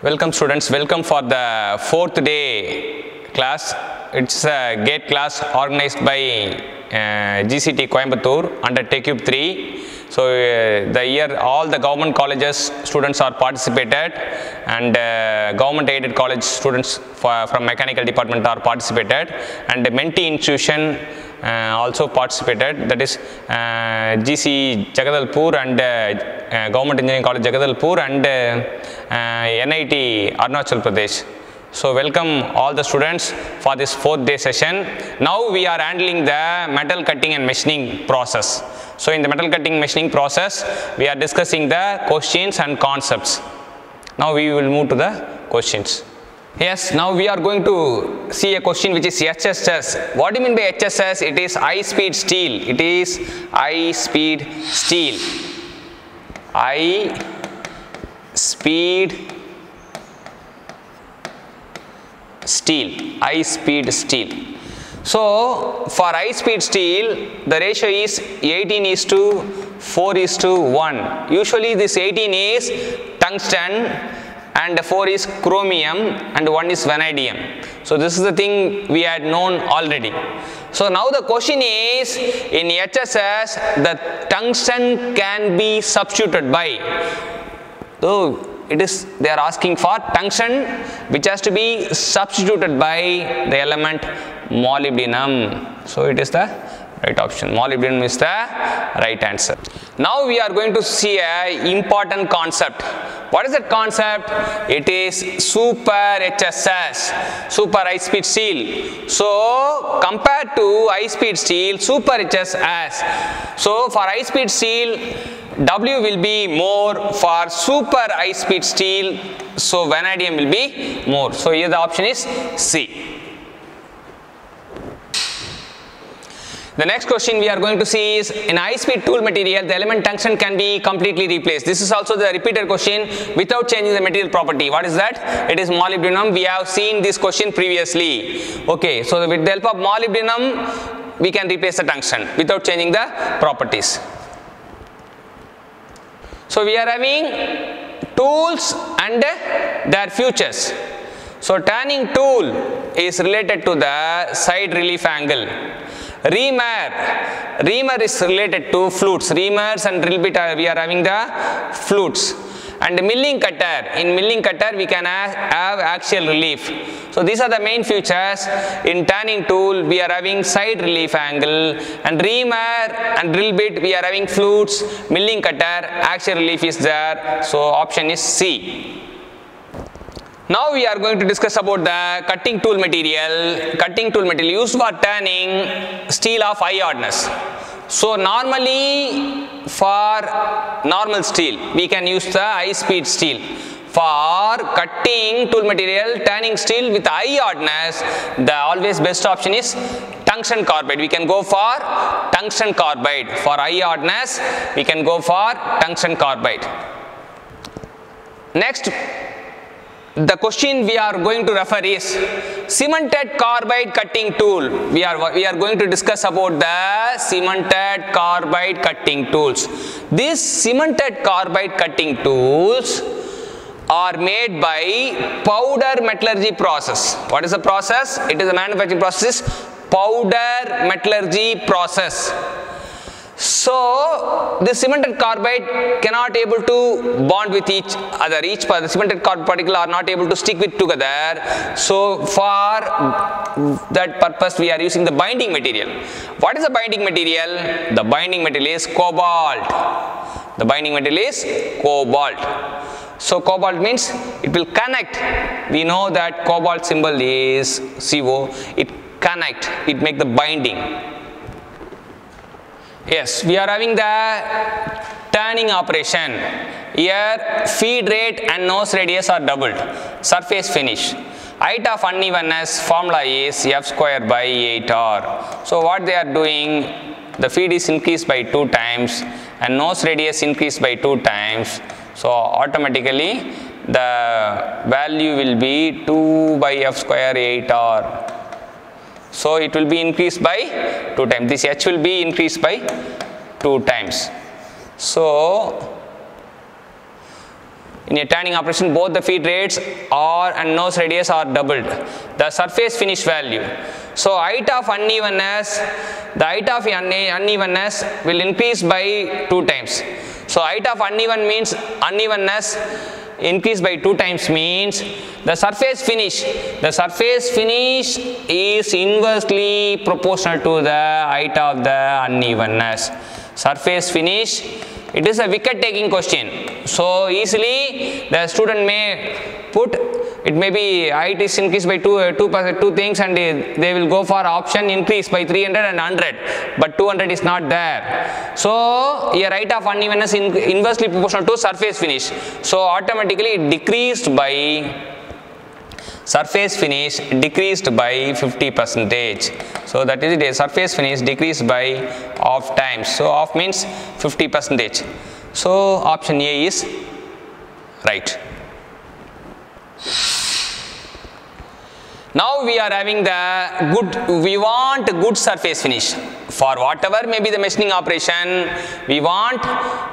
Welcome students, welcome for the fourth day class. It's a gate class organized by uh, GCT Coimbatore under TEQIP 3. So uh, the year all the government colleges students are participated and uh, government aided college students for, from mechanical department are participated and the Menti institution also participated that is uh, GC Jagadalpur and uh, uh, Government Engineering College Jagadalpur and uh, uh, NIT Arunachal Pradesh. So welcome all the students for this fourth day session. Now we are handling the metal cutting and machining process. So in the metal cutting machining process we are discussing the questions and concepts. Now we will move to the questions. Yes, now we are going to see a question which is HSS. What do you mean by HSS? It is high speed steel. It is high speed steel. High speed steel. High speed steel. So for high speed steel, the ratio is 18 is to 4 is to 1. Usually this 18 is tungsten and 4 is chromium and 1 is vanadium. So this is the thing we had known already. So now the question is in HSS the tungsten can be substituted by so it is they are asking for tungsten which has to be substituted by the element molybdenum. So it is the right option. Molybdenum is the right answer. Now we are going to see a important concept. What is that concept? It is super HSS, super high speed steel. So compared to high speed steel, super HSS. So for high speed steel, W will be more for super high speed steel. So vanadium will be more. So here the option is C. The next question we are going to see is in high speed tool material the element tungsten can be completely replaced. This is also the repeated question without changing the material property. What is that? It is molybdenum. We have seen this question previously. Okay, so with the help of molybdenum we can replace the tungsten without changing the properties. So we are having tools and their futures. So turning tool is related to the side relief angle. Reamer, reamer is related to flutes. Reamers and drill bit are, we are having the flutes. And milling cutter, in milling cutter we can have, axial relief. So these are the main features. In turning tool we are having side relief angle and reamer and drill bit we are having flutes. Milling cutter, axial relief is there. So option is C. Now we are going to discuss about the cutting tool material. Cutting tool material used for turning steel of high hardness. So normally for normal steel we can use the high speed steel. For cutting tool material turning steel with high hardness the always best option is tungsten carbide. We can go for tungsten carbide. For high hardness we can go for tungsten carbide. Next the question we are going to refer is cemented carbide cutting tool. We are we are going to discuss about the cemented carbide cutting tools. These cemented carbide cutting tools are made by powder metallurgy process. What is the process? It is a manufacturing process. Powder metallurgy process so the cemented carbide cannot able to bond with each other. Each the cemented carbide particle are not able to stick with together. So for that purpose we are using the binding material. What is the binding material? The binding material is cobalt. The binding material is cobalt. So cobalt means it will connect. We know that cobalt symbol is CO. It connect. It make the binding. Yes, we are having the turning operation. Here feed rate and nose radius are doubled. Surface finish. Height of unevenness formula is f square by 8r. So what they are doing, the feed is increased by 2 times and nose radius increased by 2 times. So automatically the value will be 2 by f square 8r. So it will be increased by 2 times. This h will be increased by 2 times. So in a turning operation both the feed rates R and nose radius are doubled the surface finish value so height of unevenness the height of unevenness will increase by two times so height of uneven means unevenness increase by two times means the surface finish. The surface finish is inversely proportional to the height of the unevenness. Surface finish it is a wicket taking question. So easily the student may put it may be height is increased by two uh, two, two things and uh, they will go for option increase by 300 and 100 but 200 is not there. So here height of unevenness in, inversely proportional to surface finish. So automatically it decreased by surface finish decreased by 50 percentage. So that is a surface finish decreased by half times so half means 50 percentage. So option a is right now we are having the good we want good surface finish. For whatever may be the machining operation we want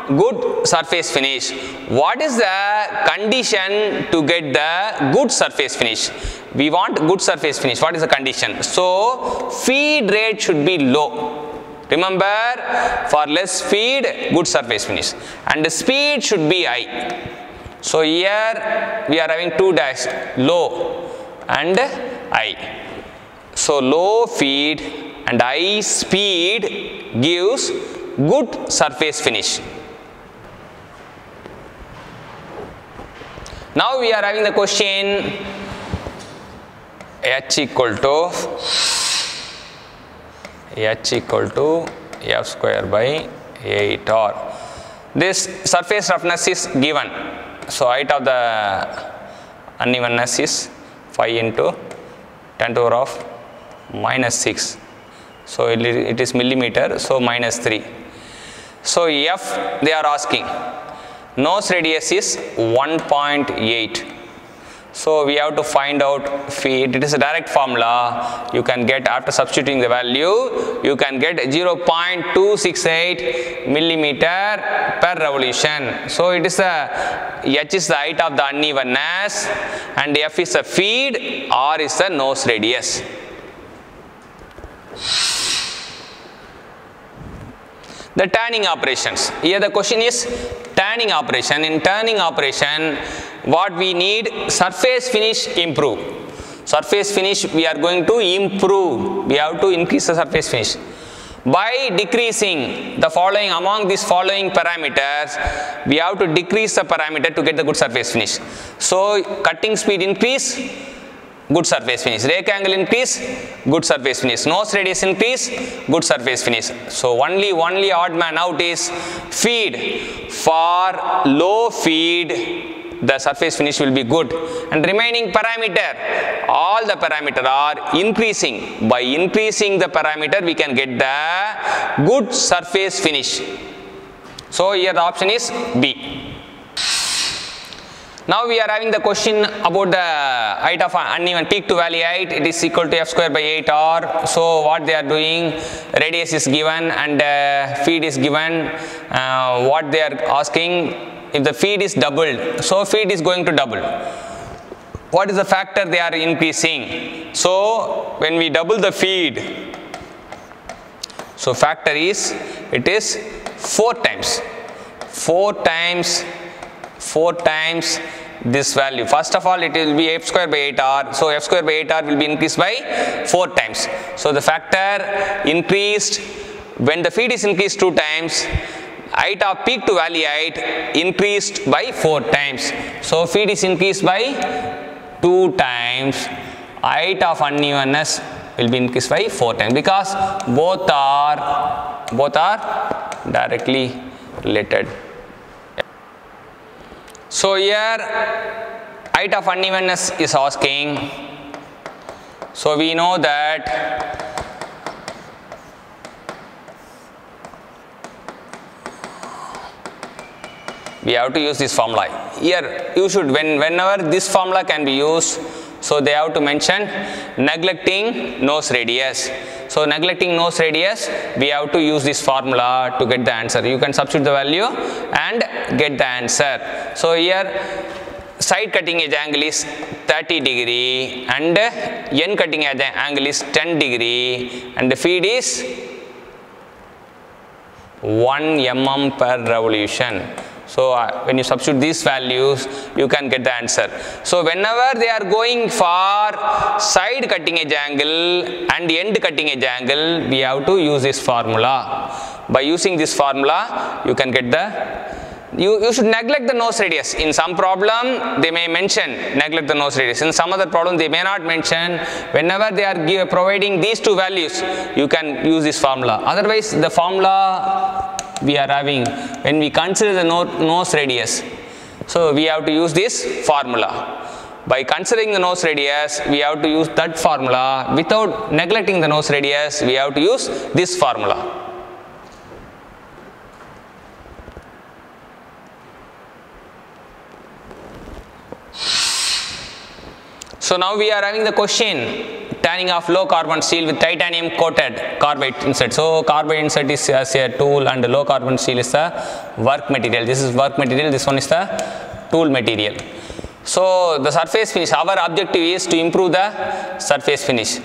good surface finish. What is the condition to get the good surface finish? We want good surface finish. What is the condition? So feed rate should be low. Remember for less feed good surface finish. And the speed should be high so here we are having two dash low and high. So low feed and high speed gives good surface finish. Now we are having the question h equal to h equal to f square by 8 or this surface roughness is given so height of the unevenness is 5 into 10 to the power of minus 6 so it is- millimeter so minus 3 so f they are asking. Nose radius is 1.8 so we have to find out feet. It is a direct formula. You can get after substituting the value, you can get 0.268 millimeter per revolution. So it is a h is the height of the unevenness, and f is the feed, r is the nose radius. the turning operations here the question is turning operation in turning operation what we need surface finish improve. Surface finish we are going to improve. We have to increase the surface finish. By decreasing the following among these following parameters we have to decrease the parameter to get the good surface finish. So cutting speed increase good surface finish. Rake angle increase good surface finish. Nose radius increase good surface finish. So only only odd man out is feed. For low feed the surface finish will be good and remaining parameter all the parameter are increasing by increasing the parameter we can get the good surface finish so here the option is b now we are having the question about the height of an uneven peak to valley height. It is equal to f square by 8 r. So what they are doing, radius is given and uh, feed is given. Uh, what they are asking, if the feed is doubled, so feed is going to double. What is the factor they are increasing? So when we double the feed, so factor is it is 4 times. 4 times 4 times this value. First of all, it will be f square by 8r. So f square by 8r will be increased by 4 times. So the factor increased when the feed is increased 2 times. Height of peak to valley height increased by 4 times. So feed is increased by 2 times. Height of unevenness will be increased by 4 times because both are both are directly related. So here height of unevenness is asking. So we know that we have to use this formula. Here you should when whenever this formula can be used. So they have to mention neglecting nose radius. So neglecting nose radius, we have to use this formula to get the answer. You can substitute the value and get the answer. So here side cutting edge angle is 30 degree and end cutting edge angle is 10 degree and the feed is 1 mm per revolution. So uh, when you substitute these values, you can get the answer. So whenever they are going for side cutting edge angle and end cutting edge angle, we have to use this formula. By using this formula, you can get the you, you should neglect the nose radius. In some problem, they may mention neglect the nose radius. In some other problem, they may not mention. Whenever they are give, providing these two values, you can use this formula. Otherwise, the formula we are having when we consider the no, nose radius. So, we have to use this formula. By considering the nose radius, we have to use that formula. Without neglecting the nose radius, we have to use this formula. So now we are having the question turning of low carbon steel with titanium coated carbide insert. So carbide insert is as a tool and low carbon steel is the work material. This is work material, this one is the tool material. So the surface finish, our objective is to improve the surface finish.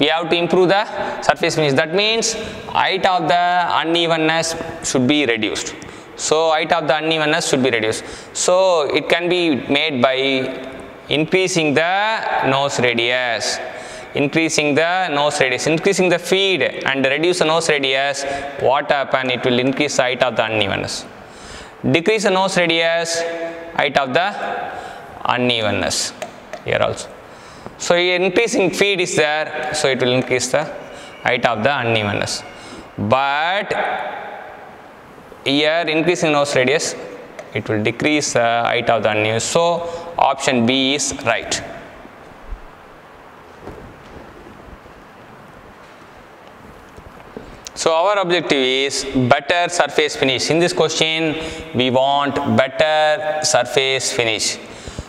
We have to improve the surface finish. That means height of the unevenness should be reduced. So height of the unevenness should be reduced. So it can be made by increasing the nose radius increasing the nose radius increasing the feed and reduce the nose radius what happen? It will increase height of the unevenness decrease the nose radius height of the unevenness here also. So increasing feed is there so it will increase the height of the unevenness but here increasing nose radius it will decrease the height of the unevenness so option B is right. So our objective is better surface finish. In this question, we want better surface finish.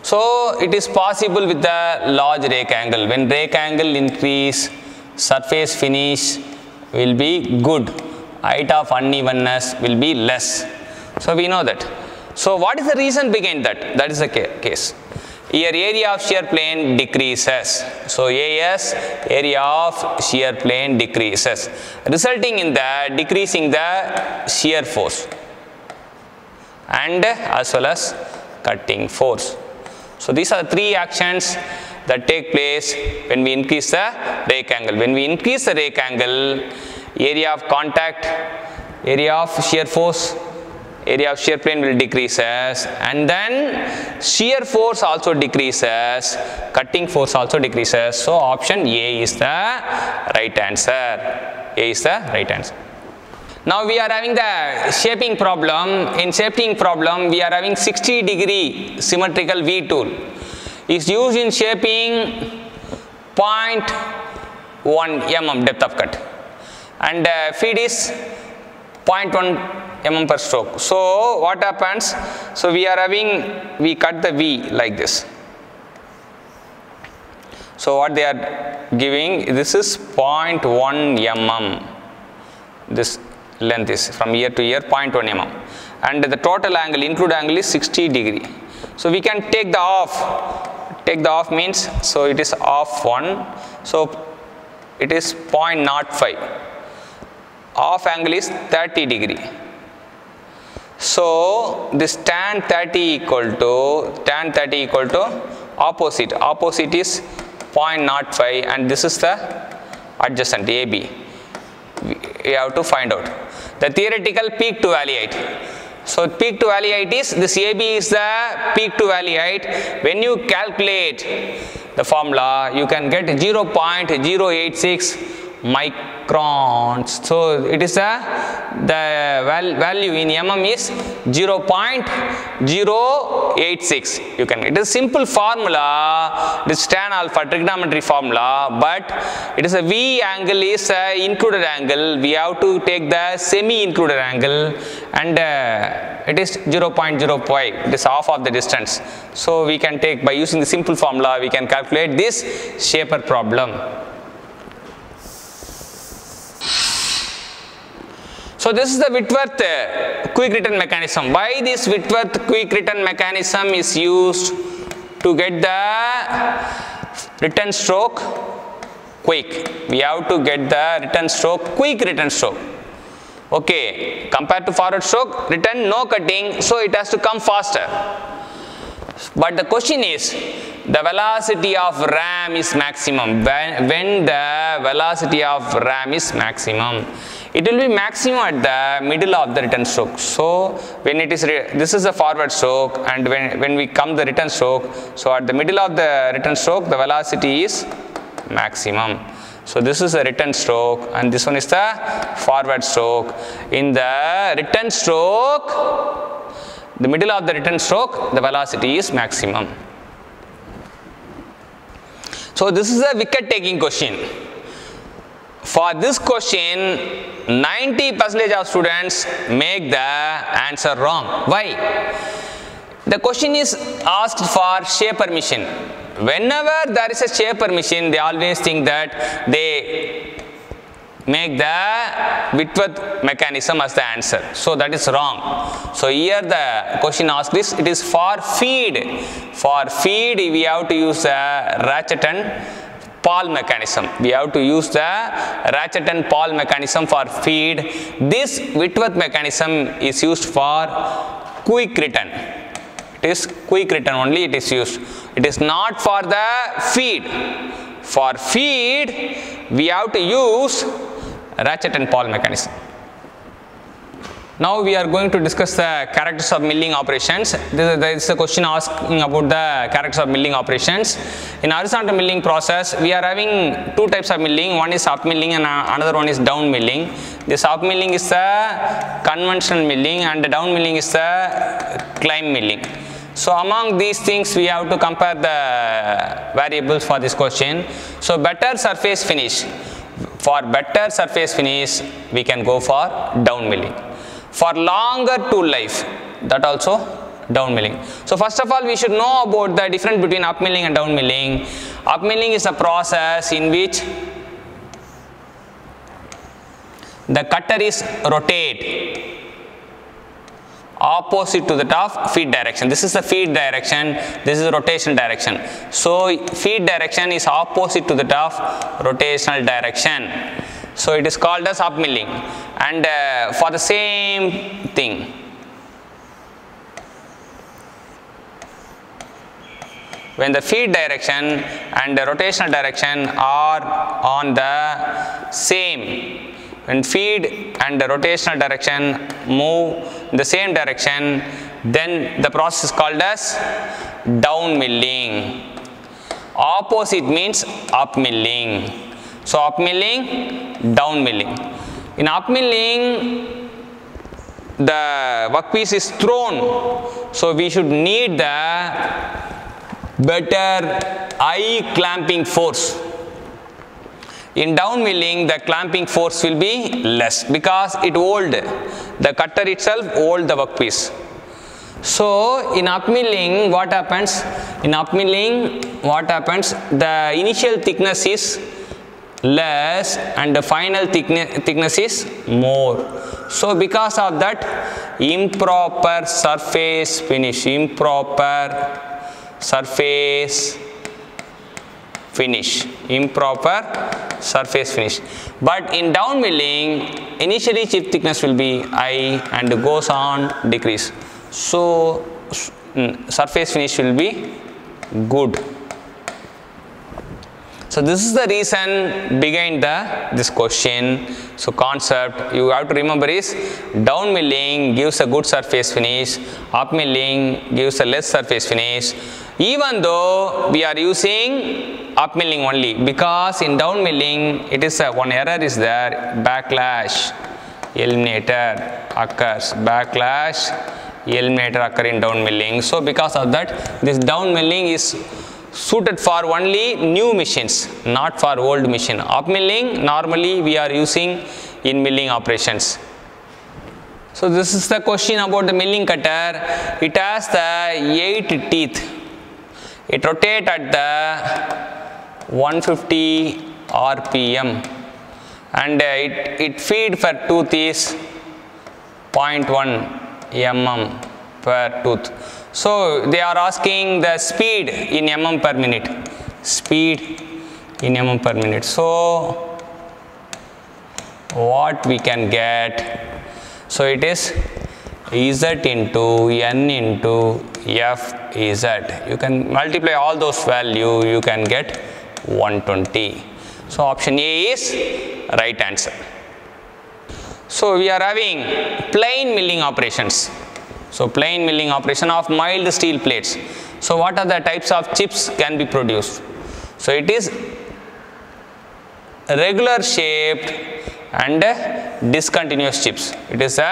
So it is possible with the large rake angle. When rake angle increase, surface finish will be good. Height of unevenness will be less. So we know that. So what is the reason behind that? That is the case. Here area of shear plane decreases. So AS area of shear plane decreases resulting in the decreasing the shear force and as well as cutting force. So these are three actions that take place when we increase the rake angle. When we increase the rake angle, area of contact, area of shear force area of shear plane will decreases. And then shear force also decreases. Cutting force also decreases. So option a is the right answer. A is the right answer. Now we are having the shaping problem. In shaping problem we are having 60 degree symmetrical v tool. Is used in shaping 0.1 mm depth of cut. And uh, feed is 0.1 mm per stroke. So what happens? So we are having, we cut the V like this. So what they are giving, this is 0.1 mm. This length is from ear to ear 0.1 mm. And the total angle, include angle is 60 degree. So we can take the off. Take the off means, so it is off 1. So it is 0.05. Off angle is 30 degree. So this tan 30 equal to tan 30 equal to opposite. Opposite is 0.05 and this is the adjacent AB. We have to find out the theoretical peak to valley height. So peak to valley height is this AB is the peak to valley height. When you calculate the formula, you can get 0.086 microns. So it is the the val value in mm is 0.086. You can it is simple formula. It is tan alpha trigonometry formula, but it is a V angle is a included angle. We have to take the semi included angle and uh, it is 0.05. It is half of the distance. So we can take by using the simple formula we can calculate this shaper problem. So this is the Whitworth uh, quick return mechanism. Why this Whitworth quick return mechanism is used to get the return stroke quick. We have to get the return stroke quick return stroke. Okay, compared to forward stroke, return no cutting, so it has to come faster. But the question is, the velocity of ram is maximum. When, when the velocity of ram is maximum, it will be maximum at the middle of the return stroke. So when it is, this is a forward stroke and when, when we come the return stroke, so at the middle of the return stroke, the velocity is maximum. So this is a return stroke and this one is the forward stroke. In the return stroke, the middle of the return stroke, the velocity is maximum. So this is a wicket taking question. For this question, 90 percentage of students make the answer wrong. Why? The question is asked for shaper permission. Whenever there is a shaper permission, they always think that they make the Whitworth mechanism as the answer. So that is wrong. So here the question asked is, it is for feed. For feed we have to use the ratchet and pawl mechanism. We have to use the ratchet and pawl mechanism for feed. This Whitworth mechanism is used for quick return. It is quick return only it is used. It is not for the feed. For feed, we have to use ratchet and pawl mechanism. Now we are going to discuss the characters of milling operations. This is, a question asking about the characters of milling operations. In horizontal milling process, we are having two types of milling. One is up milling and uh, another one is down milling. This up milling is the conventional milling and the down milling is the climb milling. So among these things we have to compare the variables for this question. So better surface finish. For better surface finish we can go for down milling. For longer tool life that also down milling. So first of all we should know about the difference between up milling and down milling. Up milling is a process in which the cutter is rotate opposite to the top feed direction. This is the feed direction, this is rotation direction. So feed direction is opposite to the top rotational direction. So it is called as up milling and uh, for the same thing. When the feed direction and the rotational direction are on the same when feed and the rotational direction move in the same direction then the process is called as down milling opposite means up milling so up milling down milling in up milling the workpiece is thrown so we should need the better eye clamping force in down milling, the clamping force will be less because it hold the cutter itself hold the workpiece. So in up milling, what happens? In up milling, what happens? The initial thickness is less and the final thickness, thickness is more. So because of that, improper surface finish, improper surface finish, improper surface finish. But in down milling, initially chip thickness will be high and goes on decrease. So surface finish will be good. So this is the reason behind the this question. So concept you have to remember is down milling gives a good surface finish, up milling gives a less surface finish. even though we are using up milling only because in down milling it is a, one error is there backlash eliminator occurs backlash eliminator occur in down milling so because of that this down milling is suited for only new machines not for old machine. Up milling normally we are using in milling operations. So this is the question about the milling cutter. It has the eight teeth. It rotate at the 150 rpm and uh, it, it feed per tooth is 0.1 mm per tooth. So they are asking the speed in mm per minute. Speed in mm per minute. So what we can get? So it is z into n into f z. You can multiply all those value. You can get 120. So option A is right answer. So we are having plain milling operations. So plain milling operation of mild steel plates. So what are the types of chips can be produced? So it is regular shaped and discontinuous chips. It is a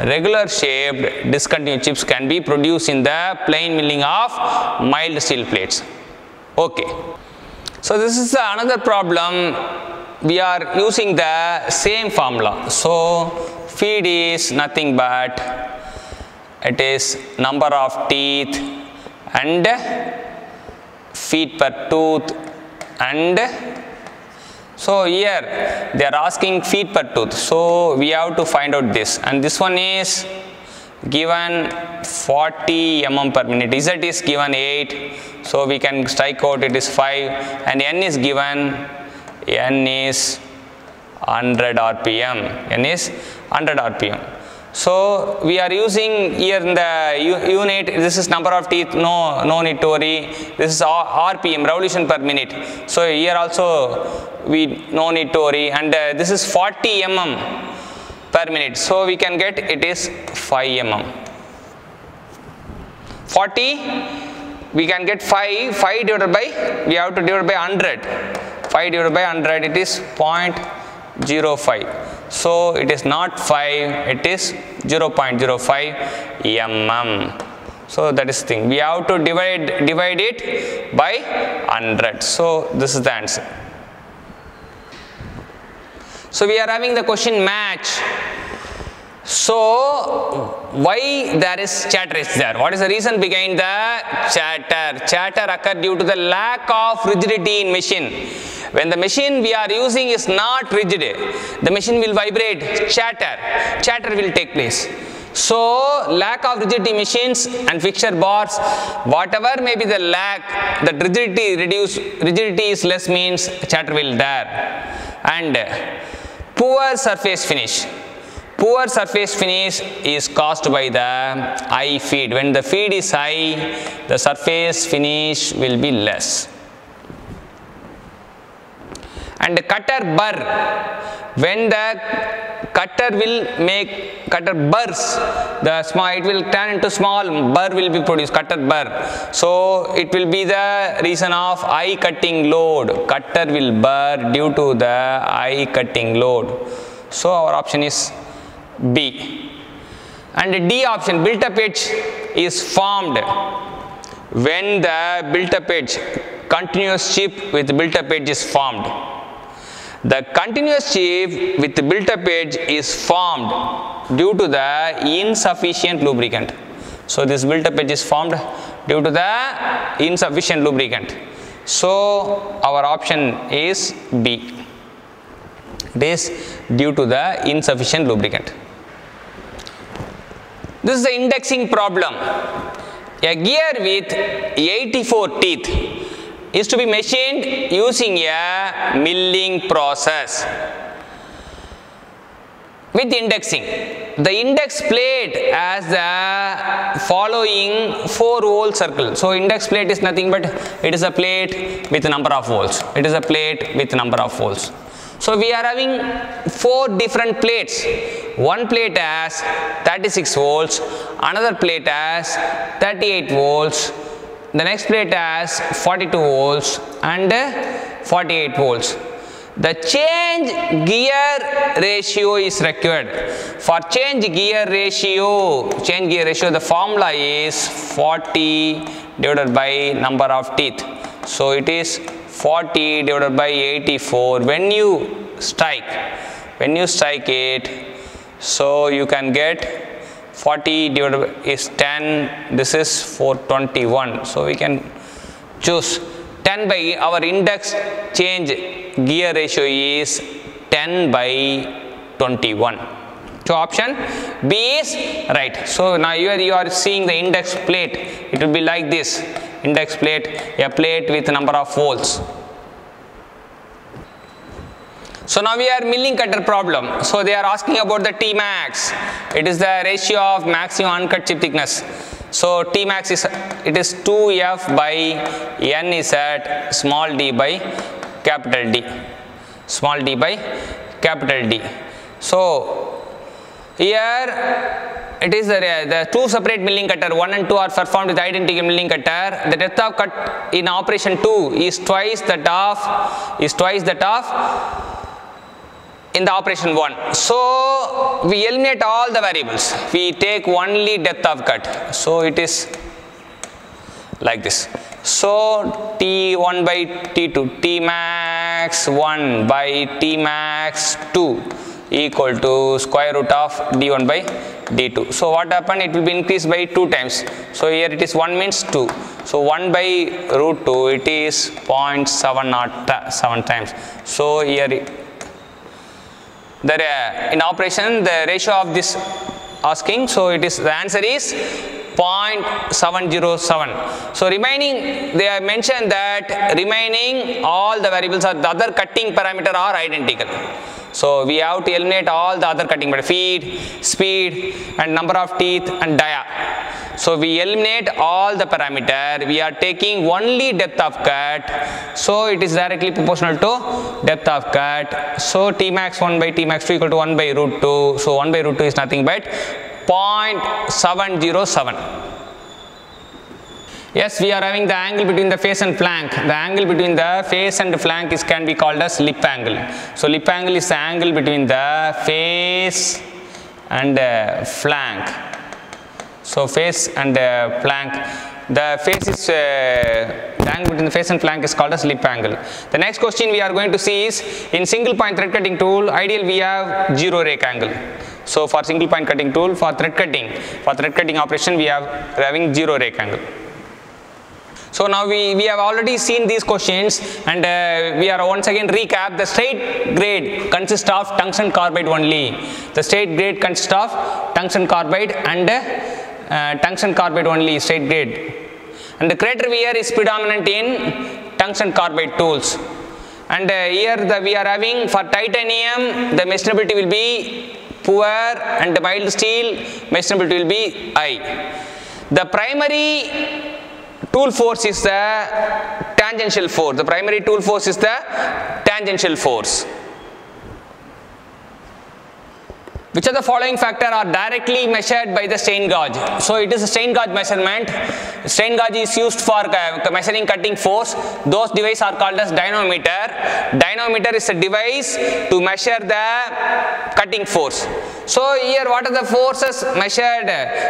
regular shaped discontinuous chips can be produced in the plain milling of mild steel plates. Okay. So this is another problem we are using the same formula. So feed is nothing but it is number of teeth and feed per tooth and so here they are asking feed per tooth. So we have to find out this and this one is given 40 mm per minute. Z is given 8 so we can strike out it is 5 and N is given N is 100 RPM. N is 100 RPM. So we are using here in the unit, this is number of teeth, no, no need to worry. This is RPM, revolution per minute. So here also we no need to worry and uh, this is 40 mm per minute. So we can get it is 5 mm. 40 we can get 5, 5 divided by, we have to divide by 100. 5 divided by 100 it is 0.05 so it is not 5 it is 0.05 mm so that is thing we have to divide divide it by 100 so this is the answer so we are having the question match so why there is chatter is there? What is the reason behind the chatter? Chatter occur due to the lack of rigidity in machine. When the machine we are using is not rigid, the machine will vibrate, chatter, chatter will take place. So lack of rigidity machines and fixture bars, whatever may be the lack, the rigidity reduce, rigidity is less means chatter will there. And poor surface finish. Poor surface finish is caused by the high feed. When the feed is high, the surface finish will be less. And cutter burr, when the cutter will make cutter burrs, the small it will turn into small burr will be produced, cutter burr. So it will be the reason of high cutting load. Cutter will burr due to the high cutting load. So our option is B. And D option built up edge is formed when the built up edge continuous chip with built up edge is formed. The continuous chip with built up edge is formed due to the insufficient lubricant. So this built up edge is formed due to the insufficient lubricant. So our option is B. It is due to the insufficient lubricant. This is the indexing problem. A gear with 84 teeth is to be machined using a milling process with indexing. The index plate has the following 4 hole circle. So index plate is nothing but it is a plate with number of holes. It is a plate with number of holes. So we are having four different plates. One plate has 36 volts, another plate has 38 volts, the next plate has 42 volts and 48 volts. The change gear ratio is required. For change gear ratio change gear ratio the formula is 40 divided by number of teeth. So it is 40 divided by 84 when you strike. When you strike it so you can get 40 divided by is 10 this is 421 so we can choose 10 by our index change gear ratio is 10 by 21 so option b is right. So now here you are seeing the index plate. It will be like this. Index plate a plate with number of volts so now we are milling cutter problem. So they are asking about the T max. It is the ratio of maximum uncut chip thickness. So T max is it is 2F by N is at small d by capital D. Small d by capital D. So here it is the, the two separate milling cutter 1 and 2 are performed with identical milling cutter the depth of cut in operation 2 is twice that of is twice that of in the operation 1. So, we eliminate all the variables, we take only depth of cut. So, it is like this. So, T1 by T2, T max 1 by T max 2 equal to square root of D1 by D2. So, what happened? It will be increased by 2 times. So, here it is 1 means 2. So, 1 by root 2 it is 0.7 times. So, here the uh, in operation the ratio of this asking so it is the answer is 0.707 so remaining they have mentioned that remaining all the variables are the other cutting parameter are identical. So we have to eliminate all the other cutting parameters feed speed and number of teeth and dia so we eliminate all the parameter. We are taking only depth of cut. So it is directly proportional to depth of cut. So T max 1 by T max 2 equal to 1 by root 2. So 1 by root 2 is nothing but 0.707. Yes, we are having the angle between the face and flank. The angle between the face and flank is can be called as lip angle. So lip angle is the angle between the face and uh, flank. So face and uh, flank. The face is uh, angle between the face and flank is called as lip angle. The next question we are going to see is in single point thread cutting tool, ideal we have zero rake angle. So for single point cutting tool, for thread cutting, for thread cutting operation we have having zero rake angle. So now we, we have already seen these questions and uh, we are once again recap the straight grade consists of tungsten carbide only. The straight grade consists of tungsten carbide and uh, tungsten carbide only is straight grade. And the crater wear is predominant in tungsten carbide tools. And uh, here the, we are having for titanium the machinability will be poor and the mild steel machinability will be high. The primary tool force is the tangential force. The primary tool force is the tangential force. Which of the following factor are directly measured by the strain gauge? So it is a strain gauge measurement. Strain gauge is used for uh, measuring cutting force. Those devices are called as dynamometer. Dynamometer is a device to measure the cutting force. So here what are the forces measured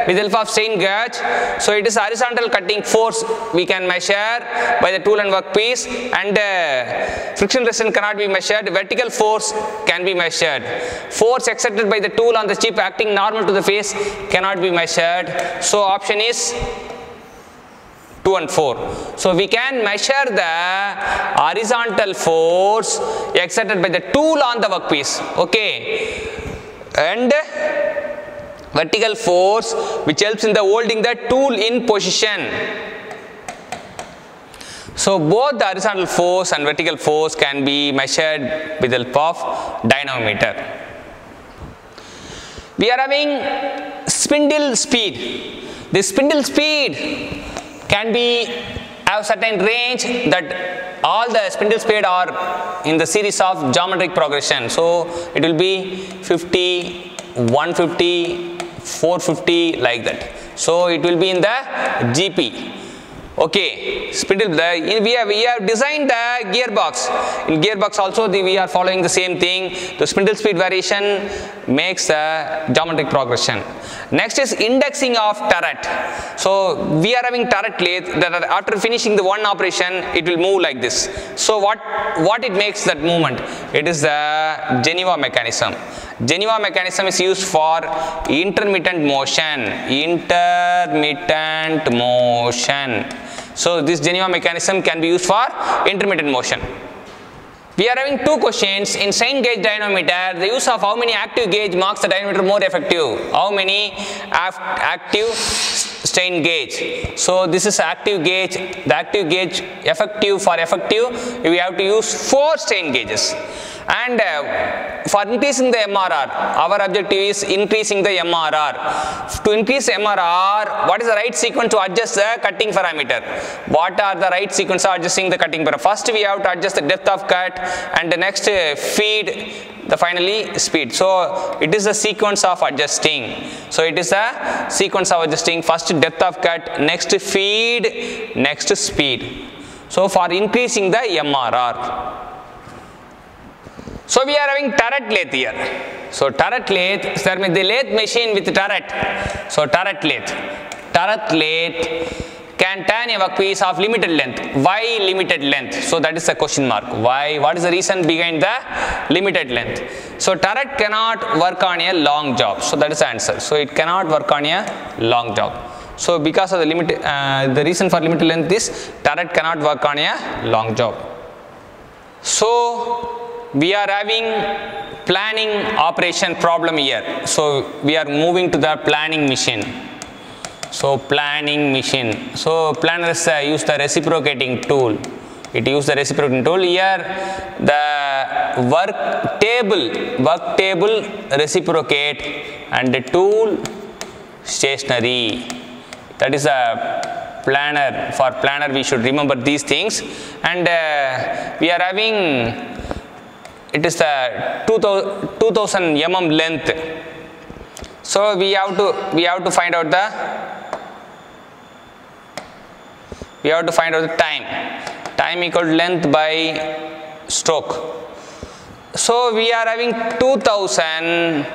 with help of strain gauge? So it is horizontal cutting force we can measure by the tool and workpiece and uh, friction resistance cannot be measured. Vertical force can be measured. Force exerted by the tool on the chip acting normal to the face cannot be measured. So option is 2 and 4. So we can measure the horizontal force exerted by the tool on the workpiece. Okay. And vertical force which helps in the holding the tool in position. So both the horizontal force and vertical force can be measured with the help of dynamometer. We are having spindle speed. The spindle speed can be have certain range that all the spindle speed are in the series of geometric progression. So it will be 50, 150, 450 like that. So it will be in the GP. Okay, spindle, the, we, have, we have designed the gearbox. In gearbox also the, we are following the same thing. The spindle speed variation makes the geometric progression. Next is indexing of turret. So we are having turret lathe that after finishing the one operation, it will move like this. So what, what it makes that movement? It is the Geneva mechanism. Geneva mechanism is used for intermittent motion. Intermittent motion. So this Geneva mechanism can be used for intermittent motion. We are having two questions in strain gauge dynamometer. The use of how many active gauge marks the dynamometer more effective? How many active strain gauge? So this is active gauge. The active gauge effective for effective, we have to use four strain gauges. And uh, for increasing the MRR, our objective is increasing the MRR. To increase MRR, what is the right sequence to adjust the cutting parameter? What are the right sequence of adjusting the cutting parameter? First, we have to adjust the depth of cut, and the next uh, feed, the finally speed. So it is the sequence of adjusting. So it is a sequence of adjusting. First depth of cut, next feed, next speed. So for increasing the MRR. So we are having turret lathe here. So turret lathe, sir, the lathe machine with turret. So turret lathe. Turret lathe can turn a workpiece of limited length. Why limited length? So that is a question mark. Why? What is the reason behind the limited length? So turret cannot work on a long job. So that is the answer. So it cannot work on a long job. So because of the limit, uh, the reason for limited length is turret cannot work on a long job. So we are having planning operation problem here. So we are moving to the planning machine. So planning machine. So planners uh, use the reciprocating tool. It use the reciprocating tool. Here the work table, work table reciprocate and the tool stationary. That is a planner. For planner we should remember these things. And uh, we are having it is the 2000, 2000 mm length. So we have to we have to find out the we have to find out the time. Time equal to length by stroke. So we are having 2000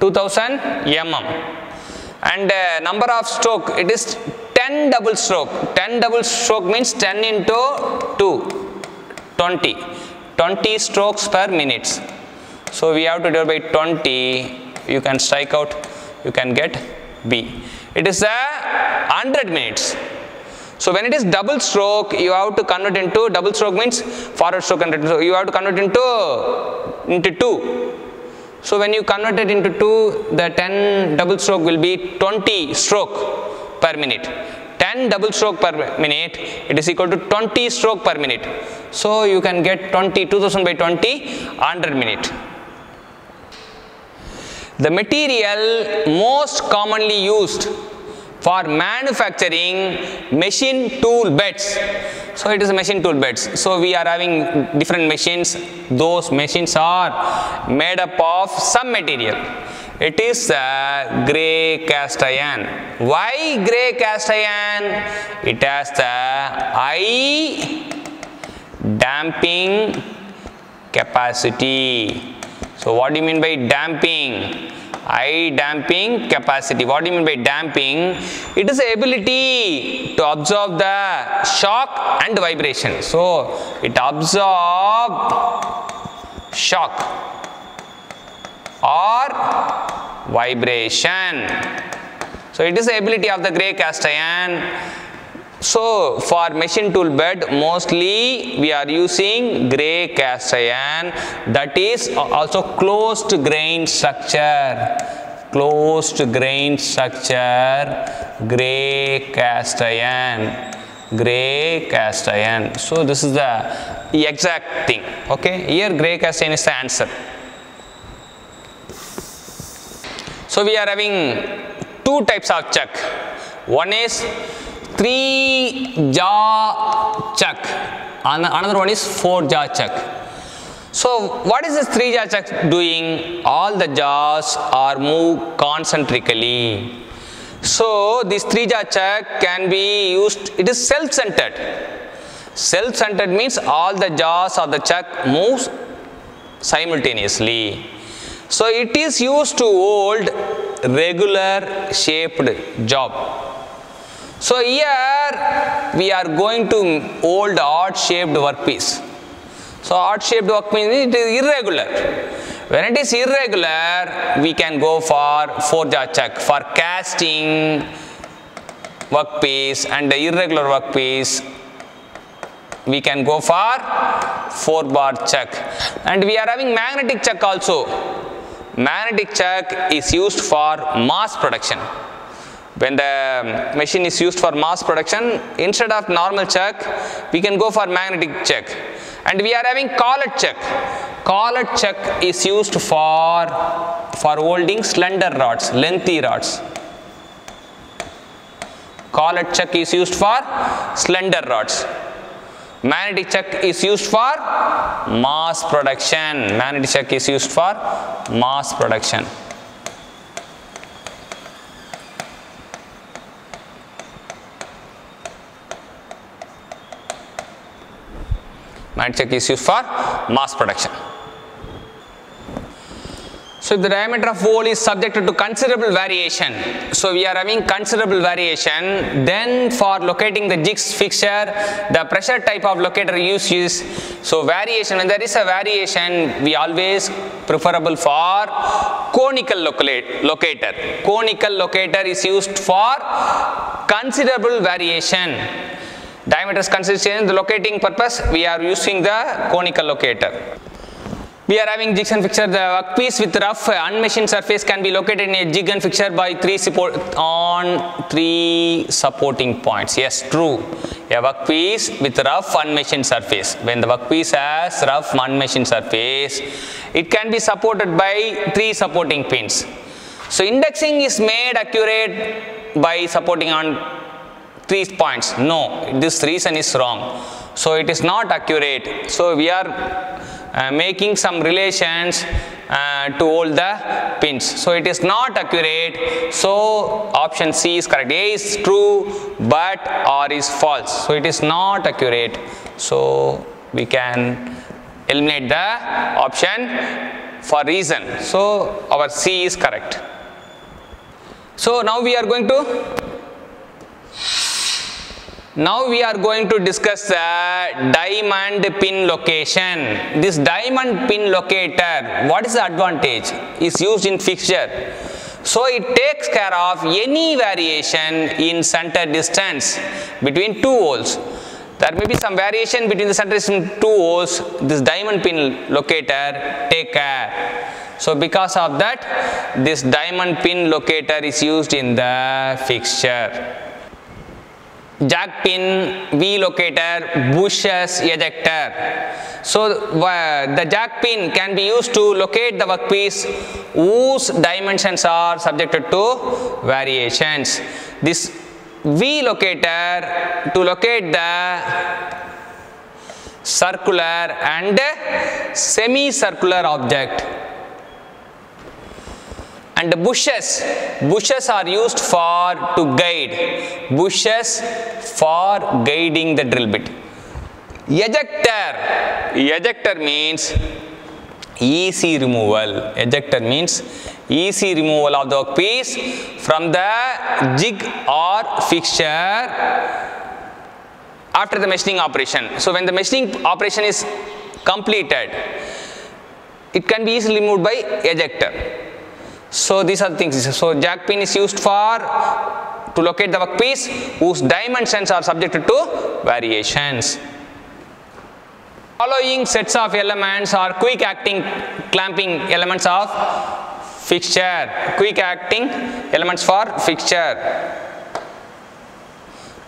2000 mm and uh, number of stroke it is 10 double stroke 10 double stroke means 10 into 2 20 20 strokes per minute so we have to divide by 20 you can strike out. You can get b. It is a 100 minutes. So when it is double stroke you have to convert into double stroke means forward stroke 100 so you have to convert into into 2 so when you convert it into 2 the 10 double stroke will be 20 stroke per minute 10 double stroke per minute it is equal to 20 stroke per minute. So you can get 20 2000 by 20 100 minute. The material most commonly used for manufacturing machine tool beds. So it is machine tool beds. So we are having different machines. Those machines are made up of some material. It is gray cast iron. Why gray cast iron? It has the high damping capacity. So what do you mean by damping high damping capacity. What do you mean by damping? It is ability to absorb the shock and vibration. So it absorb shock or vibration. So it is the ability of the gray cast iron so for machine tool bed mostly we are using gray cast iron. That is uh, also closed grain structure. Closed grain structure. Gray cast iron. Gray cast iron. So this is the exact thing. Okay? Here gray cast iron is the answer. So we are having two types of chuck. One is three jaw chuck another one is four jaw chuck so what is this three jaw chuck doing all the jaws are moved concentrically So this three jaw chuck can be used, it is self-centered. Self-centered means all the jaws of the chuck moves simultaneously. So it is used to hold regular shaped job. So here we are going to hold odd shaped workpiece. So odd shaped workpiece it is irregular. When it is irregular, we can go for four jaw chuck for casting workpiece and the irregular workpiece we can go for 4 bar chuck and we are having magnetic chuck also magnetic chuck is used for mass production when the machine is used for mass production instead of normal chuck we can go for magnetic chuck and we are having collet chuck collet chuck is used for for holding slender rods lengthy rods. Collet chuck is used for slender rods. Magnetic chuck is used for mass production. Magnetic chuck is used for mass production magnetic chuck is used for mass production so if the diameter of hole is subjected to considerable variation, so we are having considerable variation, then for locating the jigs fixture, the pressure type of locator used is, so variation, when there is a variation, we always preferable for conical locator. Conical locator is used for considerable variation. Diameter is considered the locating purpose, we are using the conical locator. We are having jigs and fixture. The workpiece with rough uh, unmachined surface can be located in a jig and fixture by three support on three supporting points. Yes, true. A workpiece with rough unmachined surface. When the workpiece has rough unmachined surface, it can be supported by three supporting pins. So indexing is made accurate by supporting on three points. No, this reason is wrong. So it is not accurate. So we are uh, making some relations uh, to hold the pins. So it is not accurate. So option C is correct. A is true but R is false. So it is not accurate. So we can eliminate the option for reason. So our C is correct. So now we are going to now we are going to discuss the diamond pin location. This diamond pin locator, what is the advantage? Is used in fixture. So it takes care of any variation in center distance between two holes. There may be some variation between the center distance two holes. This diamond pin locator take care. So because of that, this diamond pin locator is used in the fixture jack pin, V locator, bushes ejector. So the jack pin can be used to locate the workpiece whose dimensions are subjected to variations. This V locator to locate the circular and semicircular object and bushes. Bushes are used for to guide. Bushes for guiding the drill bit. Ejector. Ejector means easy removal. Ejector means easy removal of the workpiece from the jig or fixture after the machining operation. So when the machining operation is completed it can be easily removed by ejector so these are things. So jack pin is used for to locate the workpiece whose dimensions are subjected to variations. Following sets of elements are quick acting clamping elements of fixture. Quick acting elements for fixture.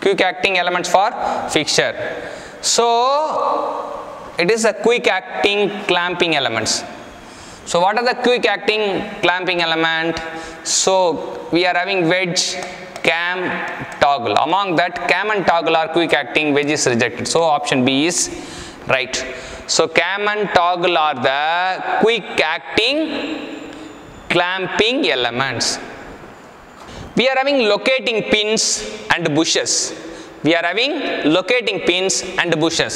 Quick acting elements for fixture. So it is a quick acting clamping elements. So what are the quick acting clamping element? So we are having wedge, cam, toggle. Among that cam and toggle are quick acting, wedge is rejected. So option B is right. So cam and toggle are the quick acting clamping elements. we are having locating pins and bushes we are having locating pins and bushes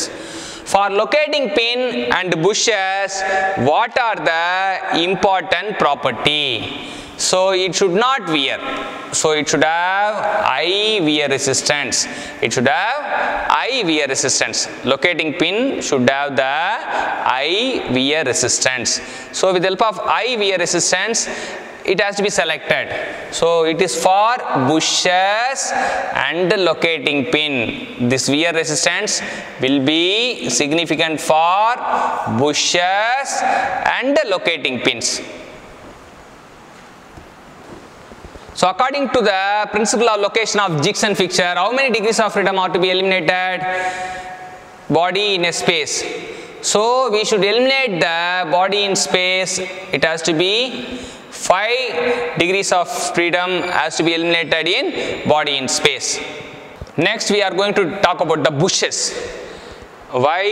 for locating pin and bushes what are the important property? So it should not wear. So it should have high wear resistance. It should have high wear resistance. Locating pin should have the high wear resistance. So with the help of high wear resistance it has to be selected. So it is for bushes and locating pin. This wear resistance will be significant for bushes and locating pins. So according to the principle of location of jigs and fixture how many degrees of freedom are to be eliminated? Body in a space. So we should eliminate the body in space. It has to be 5 degrees of freedom has to be eliminated in body in space. Next we are going to talk about the bushes. Why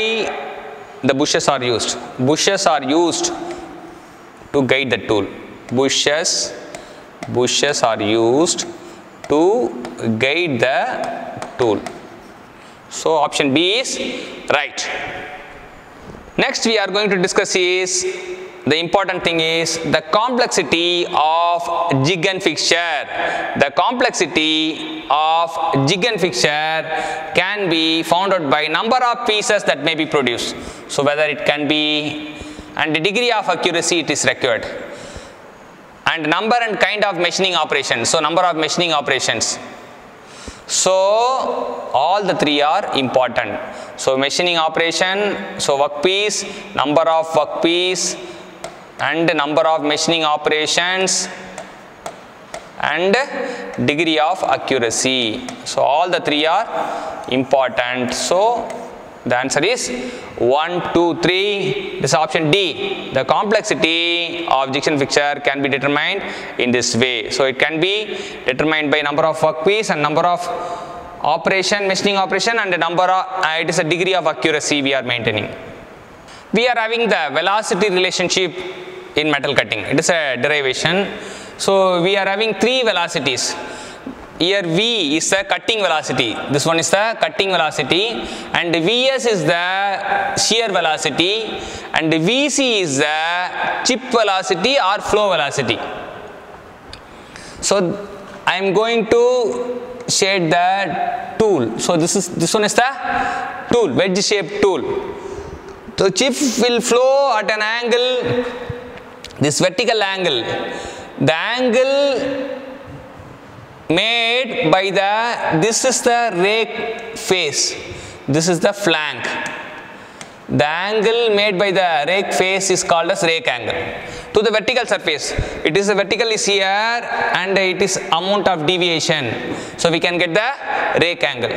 the bushes are used? Bushes are used to guide the tool. Bushes, bushes are used to guide the tool. So option B is right. Next we are going to discuss is the important thing is the complexity of jig and fixture. The complexity of jig and fixture can be found out by number of pieces that may be produced. So whether it can be and the degree of accuracy it is required and number and kind of machining operations. So number of machining operations. So all the three are important. So machining operation, so workpiece, number of workpiece, and the number of machining operations and degree of accuracy. So all the three are important. So the answer is 1, 2, 3. This is option D. The complexity of and fixture can be determined in this way. So it can be determined by number of workpiece and number of operation, machining operation and the number of, uh, it is a degree of accuracy we are maintaining. We are having the velocity relationship in metal cutting. It is a derivation. So we are having three velocities. Here V is the cutting velocity. This one is the cutting velocity and Vs is the shear velocity and Vc is the chip velocity or flow velocity. So I am going to shade the tool. So this is this one is the tool, wedge shaped tool. So chip will flow at an angle, this vertical angle. The angle made by the, this is the rake face, this is the flank. The angle made by the rake face is called as rake angle. To the vertical surface, it is a vertical is here and it is amount of deviation. So we can get the rake angle.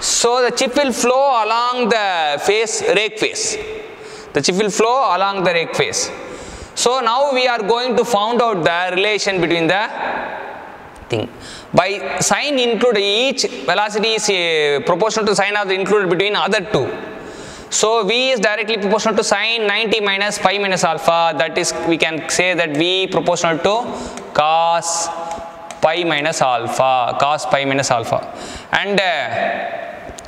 So the chip will flow along the face, rake face. The chip will flow along the rake face. So now we are going to find out the relation between the thing. By sign include each velocity is uh, proportional to sine of the included between other two. So V is directly proportional to sine 90 minus pi minus alpha that is we can say that V proportional to cos pi minus alpha cos pi minus alpha and uh,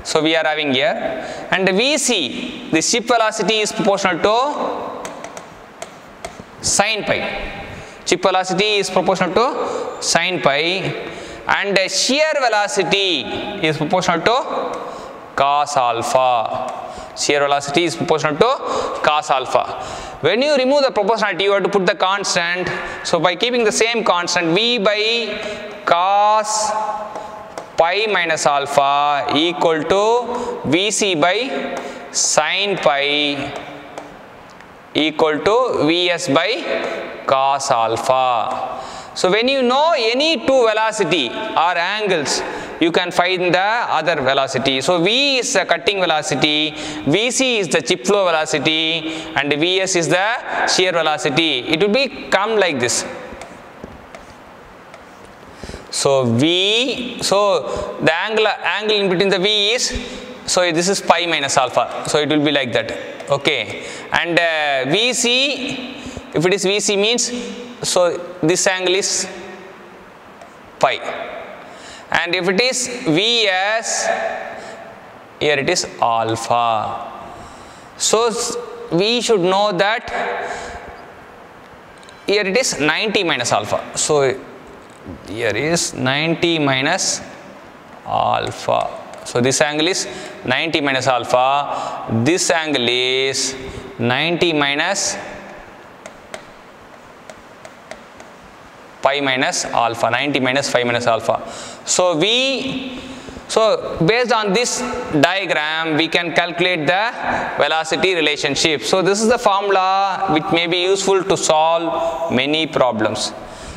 so we are having here. And Vc the chip velocity is proportional to sine pi. Chip velocity is proportional to sine pi. And shear velocity is proportional to cos alpha. Shear velocity is proportional to cos alpha. When you remove the proportionality you have to put the constant. So by keeping the same constant v by cos pi minus alpha equal to vc by sine pi equal to vs by cos alpha. So when you know any two velocity or angles you can find the other velocity. So v is the cutting velocity vc is the chip flow velocity and vs is the shear velocity. It will be come like this so v so the angle angle in between the v is so this is pi minus alpha. So it will be like that. Okay. And uh, vc if it is vc means so this angle is pi. And if it is vs here it is alpha. So we should know that here it is 90 minus alpha. So here is 90 minus alpha. So this angle is 90 minus alpha. This angle is 90 minus pi minus alpha. 90 minus minus 5 minus alpha. So we so based on this diagram we can calculate the velocity relationship. So this is the formula which may be useful to solve many problems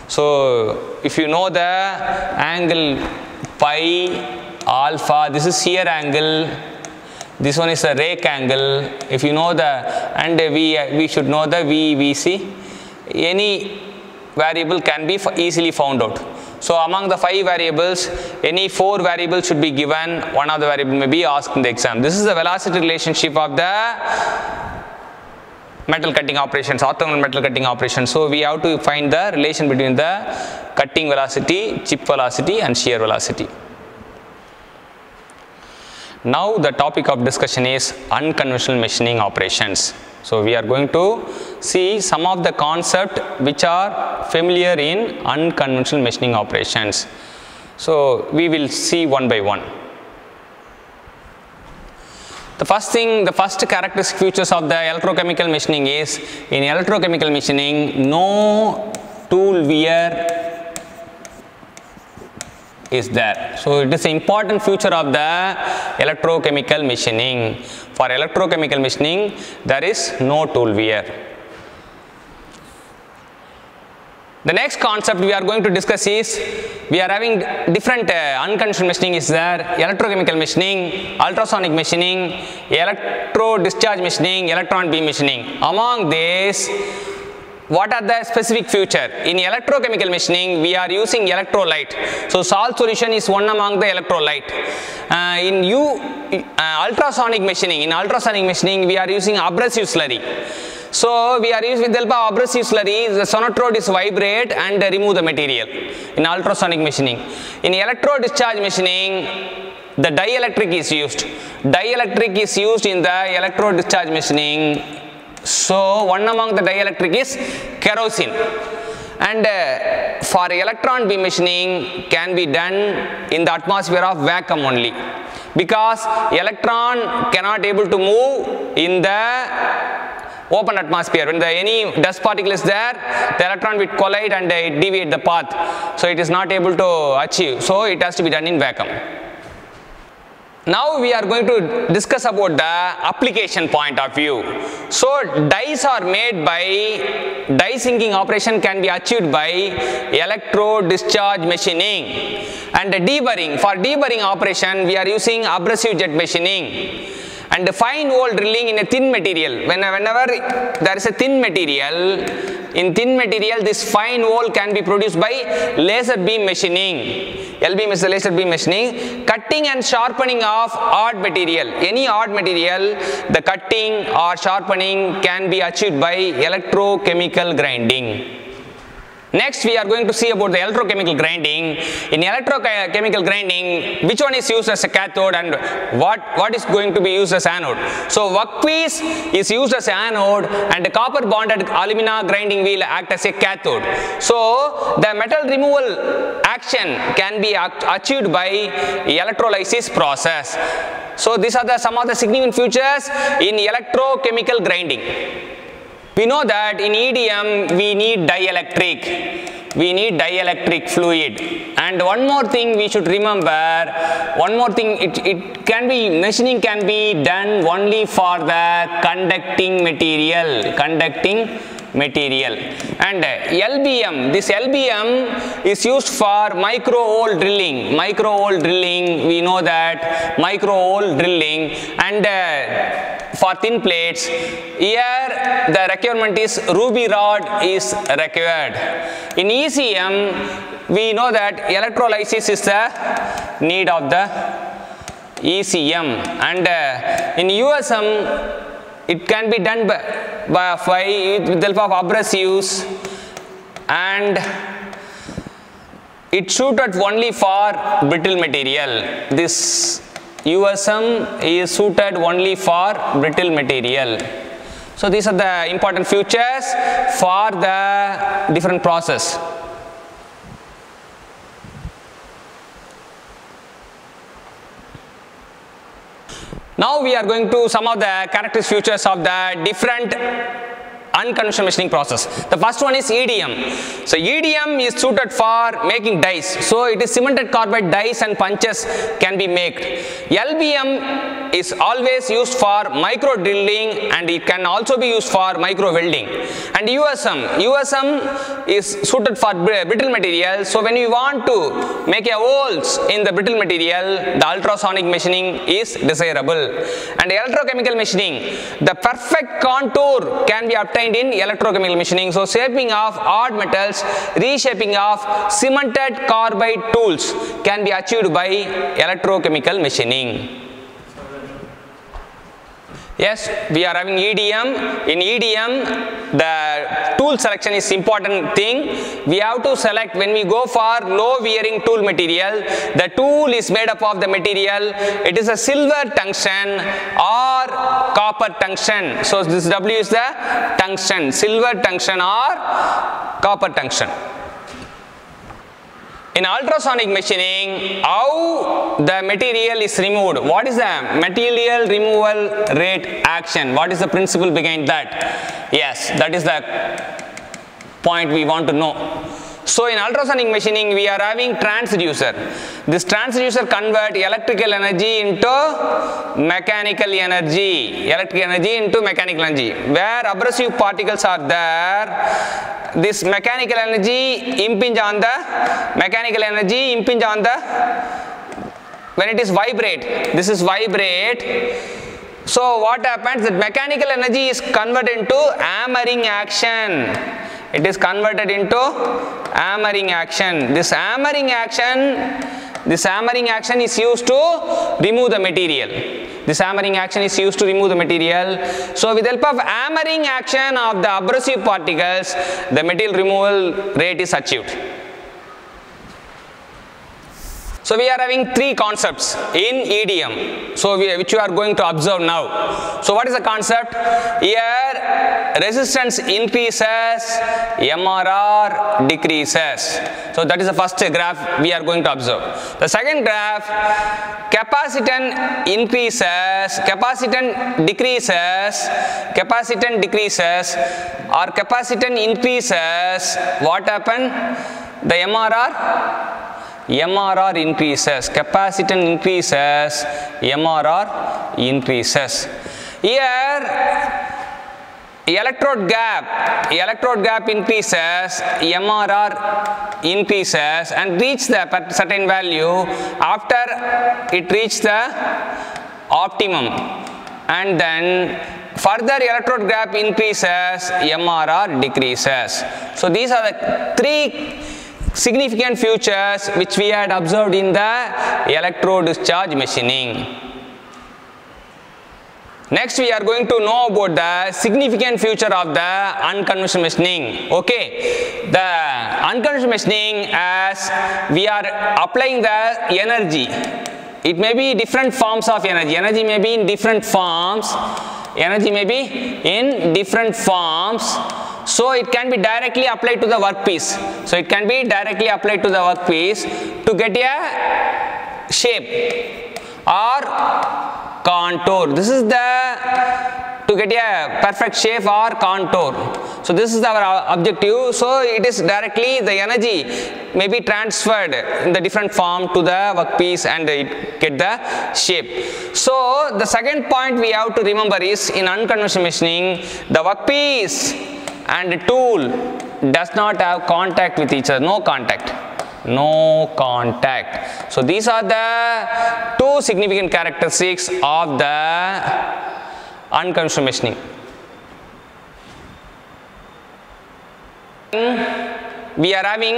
so if you know the angle pi alpha this is shear angle. This one is a rake angle. If you know the and we we should know the VVC, any variable can be easily found out. So among the five variables any four variables should be given. One of the variable may be asked in the exam. This is the velocity relationship of the metal cutting operations orthogonal metal cutting operations. So we have to find the relation between the cutting velocity chip velocity and shear velocity. Now the topic of discussion is unconventional machining operations. So we are going to see some of the concept which are familiar in unconventional machining operations. So we will see one by one the first thing the first characteristic features of the electrochemical machining is in electrochemical machining no tool wear is there. So it is an important feature of the electrochemical machining. For electrochemical machining there is no tool wear the next concept we are going to discuss is we are having different uh, unconventional machining is there. Electrochemical machining ultrasonic machining electro discharge machining electron beam machining. Among these what are the specific feature in electrochemical machining we are using electrolyte. So salt solution is one among the electrolyte. Uh, in u uh, ultrasonic machining in ultrasonic machining we are using abrasive slurry so we are using with the help of abrasive slurry. The sonotrode is vibrate and remove the material in ultrasonic machining. In electro discharge machining the dielectric is used. Dielectric is used in the electro discharge machining. So one among the dielectric is kerosene. And uh, for electron beam machining can be done in the atmosphere of vacuum only. Because electron cannot able to move in the open atmosphere. When the any dust particle is there the electron will collide and it deviate the path. So it is not able to achieve. So it has to be done in vacuum. Now we are going to discuss about the application point of view. So dies are made by die sinking operation can be achieved by electro discharge machining and deburring for deburring operation we are using abrasive jet machining and fine wall drilling in a thin material. When, whenever there is a thin material in thin material this fine wall can be produced by laser beam machining. L beam is the laser beam machining. Cutting and sharpening of hard material. Any hard material the cutting or sharpening can be achieved by electrochemical grinding Next, we are going to see about the electrochemical grinding. In electrochemical grinding, which one is used as a cathode and what, what is going to be used as anode? So, workpiece is used as anode and the copper bonded alumina grinding wheel act as a cathode. So, the metal removal action can be achieved by electrolysis process. So, these are the some of the significant features in electrochemical grinding. We know that in EDM we need dielectric, we need dielectric fluid. And one more thing we should remember, one more thing it, it can be, machining can be done only for the conducting material, conducting material. And LBM this LBM is used for micro hole drilling. Micro hole drilling we know that. Micro hole drilling. And uh, for thin plates here the requirement is ruby rod is required. In ECM we know that electrolysis is the need of the ECM and uh, in USM it can be done by, by, by with the help of abrasives and it suited only for brittle material. This USM is suited only for brittle material. So these are the important features for the different process. Now we are going to some of the characteristic features of the different unconventional machining process. The first one is EDM. So EDM is suited for making dies. So it is cemented carbide dies and punches can be made. LBM is always used for micro drilling and it can also be used for micro welding. And USM, USM is suited for brittle material. So when you want to make a holes in the brittle material, the ultrasonic machining is desirable. And electrochemical machining, the perfect contour can be obtained in electrochemical machining. So shaping of hard metals, reshaping of cemented carbide tools can be achieved by electrochemical machining. Yes, we are having EDM. In EDM, the tool selection is important thing. We have to select when we go for low wearing tool material, the tool is made up of the material. It is a silver tungsten or copper tungsten. So this W is the tungsten, silver tungsten or copper tungsten. In ultrasonic machining, how the material is removed? What is the material removal rate action? What is the principle behind that? Yes, that is the point we want to know. So in ultrasonic machining, we are having transducer. This transducer convert electrical energy into mechanical energy. Electric energy into mechanical energy. Where abrasive particles are there, this mechanical energy impinge on the mechanical energy impinge on the when it is vibrate. This is vibrate. So what happens? That mechanical energy is converted into hammering action it is converted into hammering action. This hammering action, this hammering action is used to remove the material. This hammering action is used to remove the material. So with help of hammering action of the abrasive particles, the material removal rate is achieved. So we are having three concepts in EDM, so we, which you are going to observe now. So what is the concept? Here resistance increases, MRR decreases. So that is the first graph we are going to observe. The second graph, capacitance increases, capacitance decreases, capacitance decreases or capacitance increases, what happened? The MRR MRR increases, capacitance increases, MRR increases. Here, electrode gap, electrode gap increases, MRR increases and reach the certain value after it reach the optimum and then further electrode gap increases, MRR decreases. So these are the three significant features which we had observed in the electrode discharge machining. Next we are going to know about the significant feature of the unconventional machining. Okay, the unconventional machining as we are applying the energy. It may be different forms of energy. Energy may be in different forms. Energy may be in different forms so it can be directly applied to the workpiece. So it can be directly applied to the workpiece to get a shape or contour. This is the to get a perfect shape or contour. So this is our objective. So it is directly the energy may be transferred in the different form to the workpiece and it get the shape. So the second point we have to remember is in unconventional machining, the workpiece and the tool does not have contact with each other, no contact no contact. So these are the two significant characteristics of the unconventional machining. We are having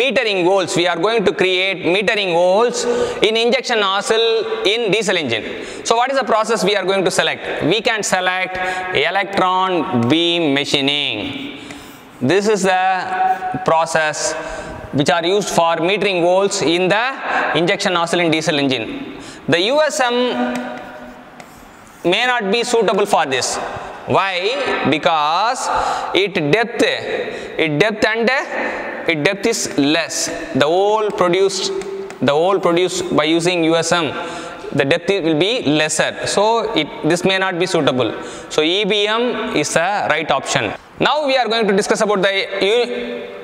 metering holes. We are going to create metering holes in injection nozzle in diesel engine. So what is the process we are going to select? We can select electron beam machining. This is the process which are used for metering holes in the injection nozzle in diesel engine. The USM may not be suitable for this. Why? Because it depth, it depth and uh, it depth is less. The hole produced, the hole produced by using USM, the depth will be lesser. So it, this may not be suitable. So EBM is the right option. Now we are going to discuss about the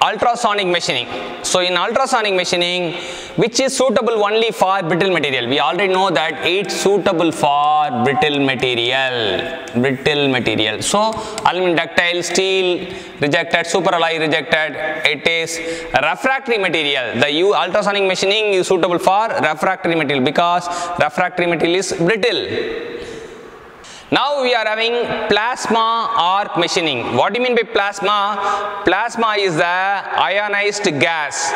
uh, ultrasonic machining. So in ultrasonic machining, which is suitable only for brittle material. We already know that it's suitable for brittle material. Brittle material. So aluminum ductile, steel rejected, superalloy rejected. It is refractory material. The U ultrasonic machining is suitable for refractory material because refractory material is brittle. Now we are having plasma arc machining. What do you mean by plasma? Plasma is the ionized gas.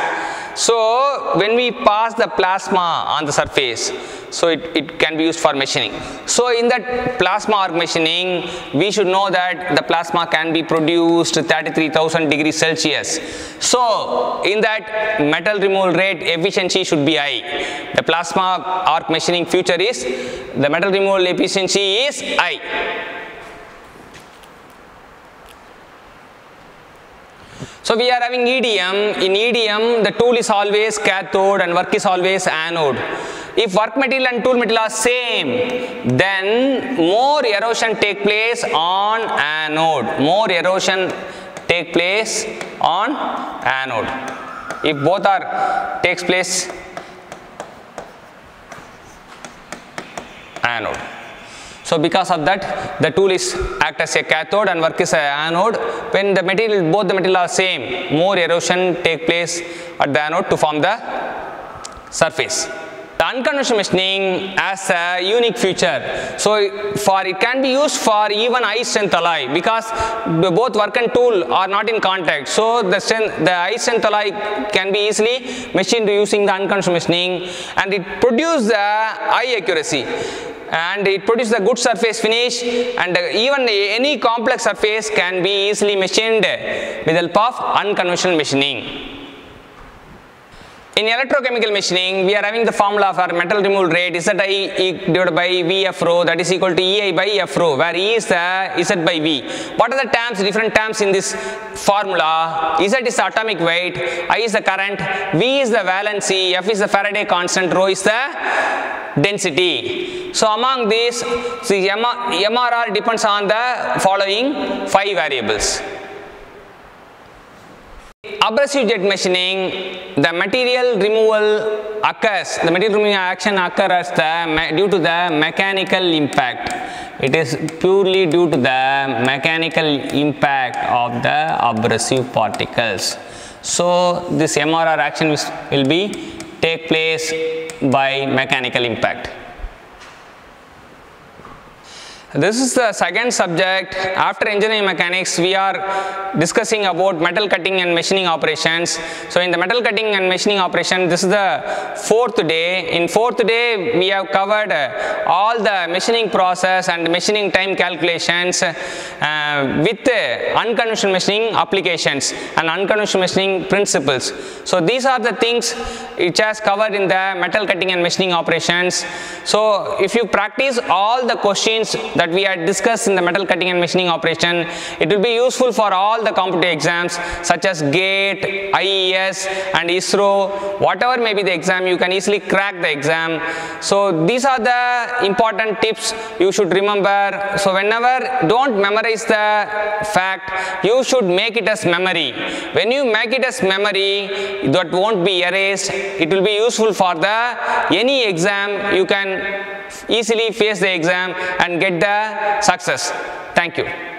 So when we pass the plasma on the surface, so it, it can be used for machining. So in that plasma arc machining, we should know that the plasma can be produced 33,000 degrees Celsius. So in that metal removal rate efficiency should be high. The plasma arc machining future is the metal removal efficiency is high. So we are having EDM. In EDM, the tool is always cathode and work is always anode. If work material and tool material are same, then more erosion take place on anode. More erosion take place on anode. If both are takes place anode. So because of that, the tool is act as a cathode and work as a anode. When the material, both the material are same, more erosion take place at the anode to form the surface. The unconventional machining has a unique feature. So for it can be used for even high strength alloy because both work and tool are not in contact. So the strength, the high strength alloy can be easily machined using the unconventional machining and it produces uh, high accuracy and it produces a good surface finish and even any complex surface can be easily machined with the help of unconventional machining. In electrochemical machining, we are having the formula for metal removal rate Zi divided by Vf rho that is equal to Ei by F rho where E is the Z by V. What are the terms, different terms in this formula? Z is the atomic weight, I is the current, V is the valency, F is the Faraday constant, rho is the density. So among these, see MRR depends on the following five variables. Abrasive jet machining, the material removal occurs, the material removal action occurs the, due to the mechanical impact. It is purely due to the mechanical impact of the abrasive particles. So this MRR action will be take place by mechanical impact. This is the second subject. After engineering mechanics, we are discussing about metal cutting and machining operations. So in the metal cutting and machining operation, this is the fourth day. In fourth day, we have covered all the machining process and machining time calculations uh, with unconventional machining applications and unconventional machining principles. So these are the things which has covered in the metal cutting and machining operations. So if you practice all the questions that that we had discussed in the metal cutting and machining operation, it will be useful for all the competitive exams such as GATE, IES and ISRO, whatever may be the exam, you can easily crack the exam. So these are the important tips you should remember. So whenever, don't memorize the fact, you should make it as memory. When you make it as memory, that won't be erased. It will be useful for the any exam. You can easily face the exam and get the success. Thank you.